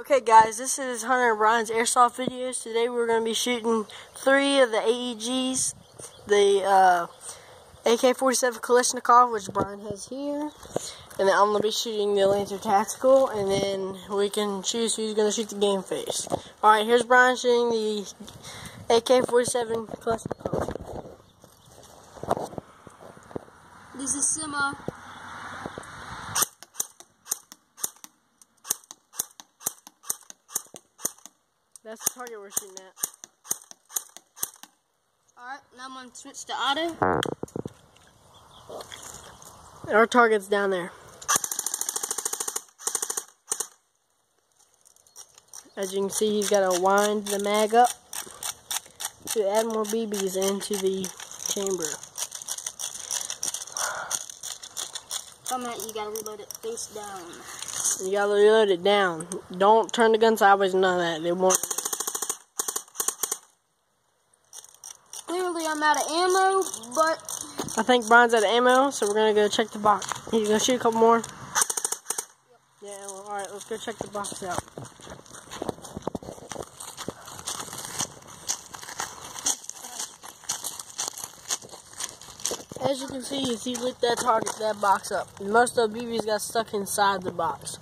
Okay guys, this is Hunter and Brian's Airsoft videos. Today we're going to be shooting three of the AEGs. The uh, AK-47 Kalashnikov, which Brian has here. And then I'm going to be shooting the Lancer Tactical. And then we can choose who's going to shoot the game face. Alright, here's Brian shooting the AK-47 Kalashnikov. This is semi. That's the target we're shooting at. Alright, now I'm gonna switch to auto. Our target's down there. As you can see, he's got to wind the mag up to add more BBs into the chamber. Come out, you gotta reload it face down. You gotta reload it down. Don't turn the gun sideways, none of that. They won't. I'm out of ammo, but I think Brian's out of ammo, so we're gonna go check the box. He's gonna shoot a couple more. Yeah, well, alright, let's go check the box out. As you can see, he lit that target, that box up. Most of the BBs got stuck inside the box.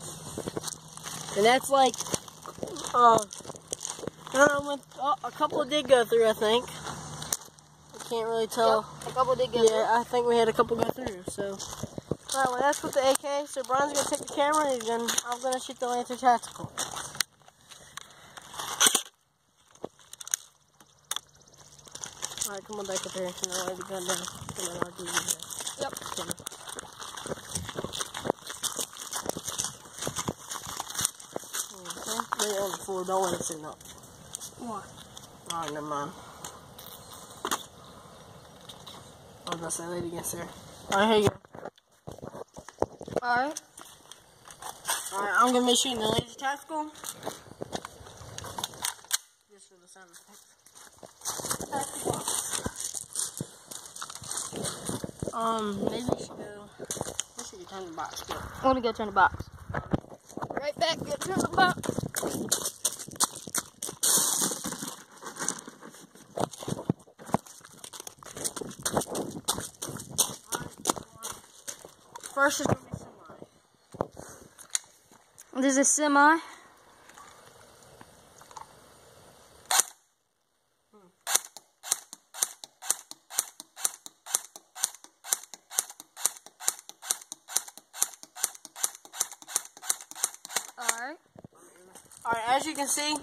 And that's like, uh, I don't know, oh, a couple did go through, I think. I can't really tell. yep, a couple did go Yeah, I think we had a couple go through. So, all right, well that's with the AK. So Brian's gonna take the camera, and he's gonna, I'm gonna shoot the Lancer Tactical. All right, come on back up here. I'll lay the gun down. Come on, I'll give you that. Yep. Come on. Okay, lay on the floor. Don't let it sit up. Why? All right, never mind. I was about to say, lay it against there. All right, here you go. Alright. Alright, I'm gonna be shooting the Lancer Tactical. Just for the sound effect. Um, maybe we should go. We should turn the box. Go. I wanna go turn the box. Right back, get turn the box. First is semi. This is semi. Hmm. Alright. Alright, as you can see,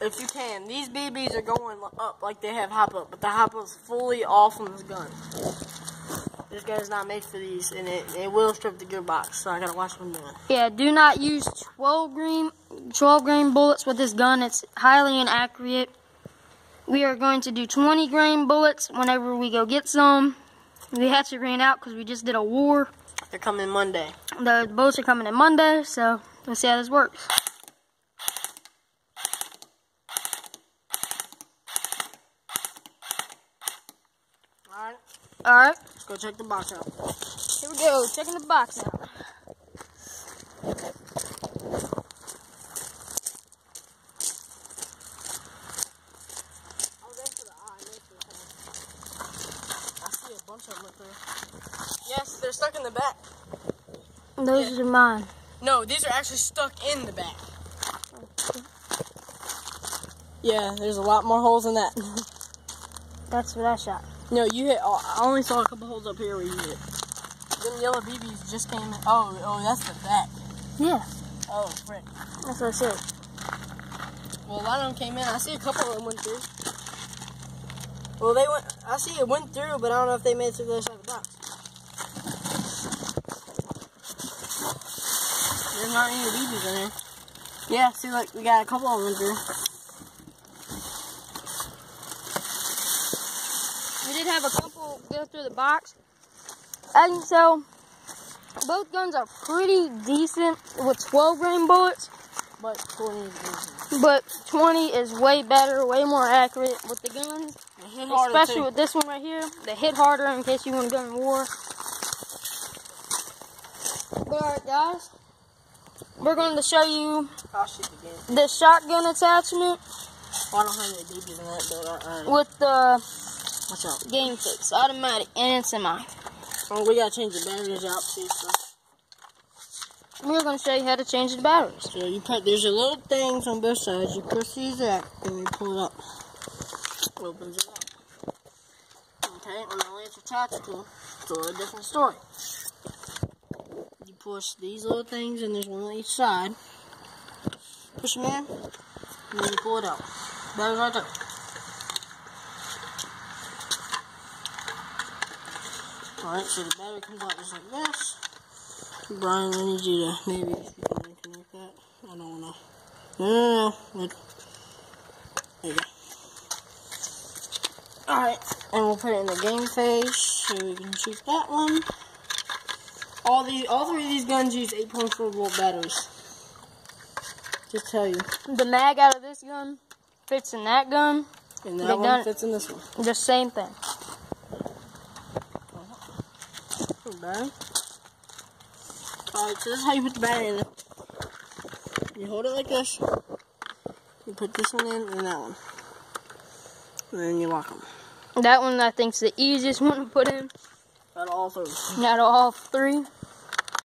if you can, these BBs are going up like they have hop up, but the hop up's fully off on this gun. This gun's not made for these, and it, it will strip the gearbox, so I gotta watch what I'm doing. Yeah, do not use 12 grain 12 grain bullets with this gun. It's highly inaccurate. We are going to do 20 grain bullets whenever we go get some. We had to ran out because we just did a war. They're coming Monday. The bullets are coming in Monday, so let's see how this works. Alright, Alright, let's go check the box out. here we go. Checking the box out. I'll for the eye, maybe for the head. I see a bunch of them up there. Yes, they're stuck in the back. Those are mine. No, these are actually stuck in the back. Yeah, there's a lot more holes in that. That's what I shot. No, you hit. Oh, I only saw a couple holes up here where you hit. Them yellow BBs just came in. Oh, oh, that's the back. Yeah, Oh, frick. that's what I said. Well, a lot of them came in. I see a couple of them went through. Well, they went. I see it went through, but I don't know if they made it through the other side of the box. There's not any BBs in here. Yeah, see, like we got a couple of them through. We did have a couple go through the box. As you can tell, both guns are pretty decent with 12 grain bullets, But 20 is but 20 is way better, way more accurate with the guns. They hit harder, Especially too. with this one right here. They hit harder in case you want to go in war. But alright guys, we're going to show you oh, the shotgun attachment Well, I don't have any that, but I, I, with the watch out. game face, automatic and semi. Oh, we gotta change the batteries out too. So. We're going to show you how to change the batteries. so you put there's a little things on both sides. You push these out, and you pull it up. It Opens it up. Okay, on the Lancer Tactical, it's a little different story. You push these little things, and there's one on each side. Push them in, and then you pull it out. Batteries right there. Alright, so the battery comes out just like this. Brian, I need you to maybe if you can connect that. I don't know. No, no, no. There you go. Alright, and we'll put it in the game face so we can shoot that one. All these, all three of these guns use 8.4 volt batteries. Just tell you. The mag out of this gun fits in that gun. And They that one done- fits in this one. The same thing. Alright, so this is how you put the battery in it. You hold it like this. You put this one in and that one. And then you lock them. That one I think's the easiest one to put in Out of all three. out of all three.